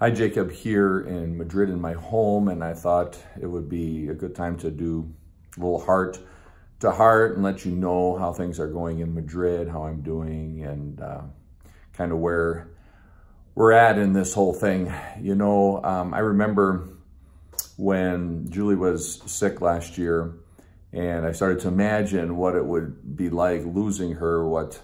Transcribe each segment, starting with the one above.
Hi, Jacob here in Madrid in my home, and I thought it would be a good time to do a little heart to heart and let you know how things are going in Madrid, how I'm doing, and uh, kind of where we're at in this whole thing. You know, um, I remember when Julie was sick last year, and I started to imagine what it would be like losing her, what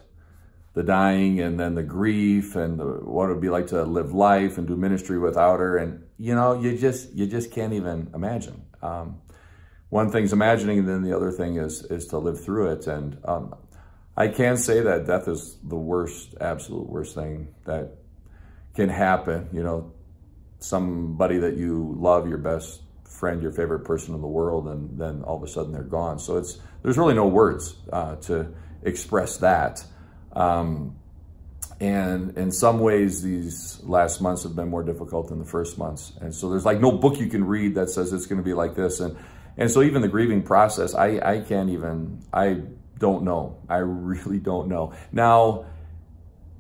the dying and then the grief and the, what it would be like to live life and do ministry without her. And, you know, you just, you just can't even imagine. Um, one thing's imagining and then the other thing is, is to live through it. And um, I can say that death is the worst, absolute worst thing that can happen. You know, somebody that you love, your best friend, your favorite person in the world, and then all of a sudden they're gone. So it's, there's really no words uh, to express that. Um, and in some ways, these last months have been more difficult than the first months. And so there's like no book you can read that says it's going to be like this. And, and so even the grieving process, I, I can't even, I don't know. I really don't know. Now,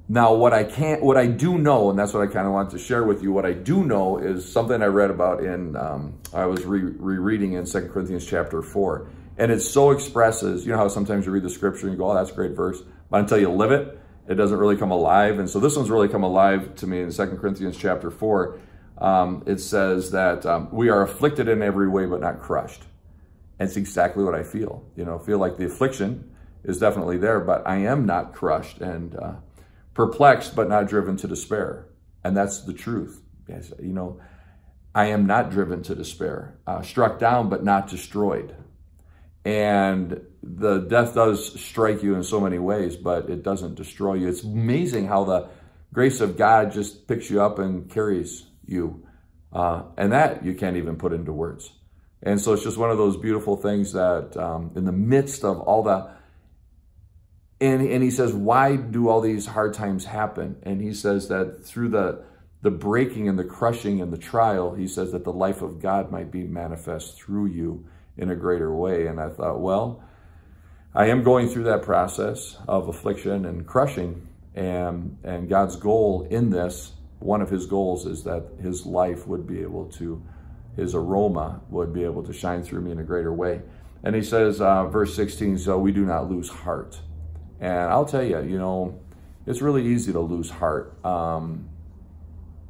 now what I can't, what I do know, and that's what I kind of want to share with you, what I do know is something I read about in, um, I was re rereading in Second Corinthians chapter 4. And it so expresses, you know how sometimes you read the scripture and you go, oh, that's a great verse. But until you live it, it doesn't really come alive. And so this one's really come alive to me in 2 Corinthians chapter 4. Um, it says that um, we are afflicted in every way, but not crushed. And it's exactly what I feel. You know, feel like the affliction is definitely there, but I am not crushed and uh, perplexed, but not driven to despair. And that's the truth. You know, I am not driven to despair, uh, struck down, but not destroyed. And the death does strike you in so many ways, but it doesn't destroy you. It's amazing how the grace of God just picks you up and carries you. Uh, and that you can't even put into words. And so it's just one of those beautiful things that um, in the midst of all the, and, and he says, why do all these hard times happen? And he says that through the, the breaking and the crushing and the trial, he says that the life of God might be manifest through you in a greater way. And I thought, well, I am going through that process of affliction and crushing. And, and God's goal in this, one of his goals is that his life would be able to, his aroma would be able to shine through me in a greater way. And he says, uh, verse 16, so we do not lose heart. And I'll tell you, you know, it's really easy to lose heart. Um,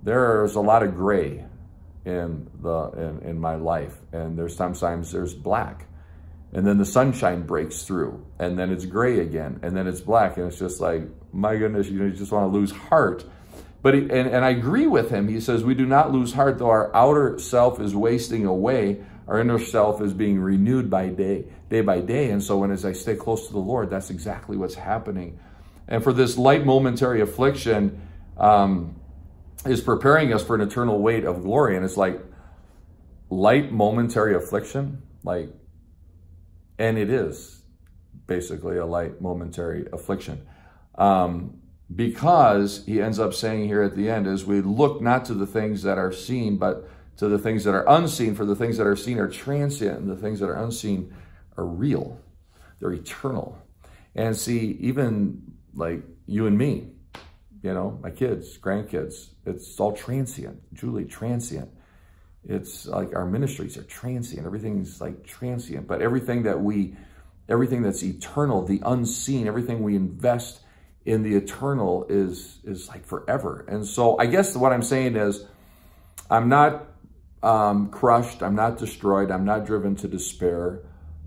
there's a lot of gray in the in, in my life. And there's sometimes there's black. And then the sunshine breaks through and then it's gray again and then it's black. And it's just like, my goodness, you know, you just want to lose heart. But, he, and, and I agree with him. He says, we do not lose heart though our outer self is wasting away. Our inner self is being renewed by day, day by day. And so when as I stay close to the Lord, that's exactly what's happening. And for this light momentary affliction, um, is preparing us for an eternal weight of glory. And it's like light momentary affliction, like, and it is basically a light momentary affliction. Um, because he ends up saying here at the end is we look not to the things that are seen, but to the things that are unseen, for the things that are seen are transient, and the things that are unseen are real. They're eternal. And see, even like you and me, you know, my kids, grandkids, it's all transient. Julie, transient. It's like our ministries are transient. Everything's like transient, but everything that we, everything that's eternal, the unseen, everything we invest in the eternal is, is like forever. And so I guess what I'm saying is I'm not um, crushed. I'm not destroyed. I'm not driven to despair.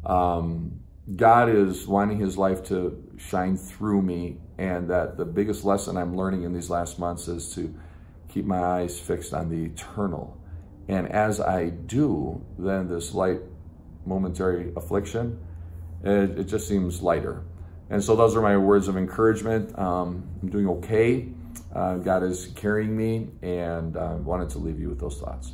Um, God is wanting his life to shine through me and that the biggest lesson I'm learning in these last months is to keep my eyes fixed on the eternal. And as I do, then this light momentary affliction, it, it just seems lighter. And so those are my words of encouragement. Um, I'm doing okay. Uh, God is carrying me and I uh, wanted to leave you with those thoughts.